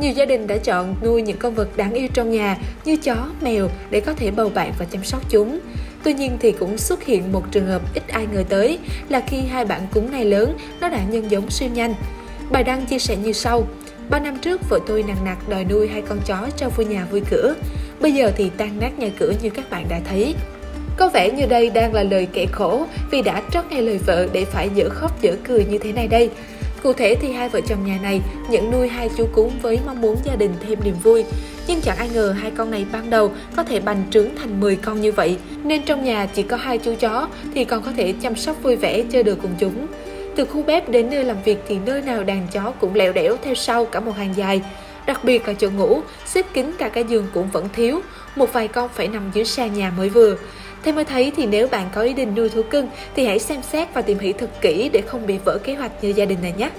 Nhiều gia đình đã chọn nuôi những con vật đáng yêu trong nhà như chó, mèo để có thể bầu bạn và chăm sóc chúng. Tuy nhiên thì cũng xuất hiện một trường hợp ít ai ngờ tới là khi hai bạn cúng này lớn, nó đã nhân giống siêu nhanh. Bài đăng chia sẻ như sau. Ba năm trước, vợ tôi nặng nặc đòi nuôi hai con chó cho vui nhà vui cửa. Bây giờ thì tan nát nhà cửa như các bạn đã thấy. Có vẻ như đây đang là lời kẻ khổ vì đã trót nghe lời vợ để phải dở khóc dở cười như thế này đây. Cụ thể thì hai vợ chồng nhà này nhận nuôi hai chú cún với mong muốn gia đình thêm niềm vui. Nhưng chẳng ai ngờ hai con này ban đầu có thể bành trướng thành 10 con như vậy. Nên trong nhà chỉ có hai chú chó thì còn có thể chăm sóc vui vẻ chơi đùa cùng chúng. Từ khu bếp đến nơi làm việc thì nơi nào đàn chó cũng lẹo đẻo theo sau cả một hàng dài. Đặc biệt là chỗ ngủ, xếp kín cả cái giường cũng vẫn thiếu, một vài con phải nằm dưới sàn nhà mới vừa. Thế mới thấy thì nếu bạn có ý định nuôi thú cưng thì hãy xem xét và tìm hiểu thật kỹ để không bị vỡ kế hoạch như gia đình này nhé.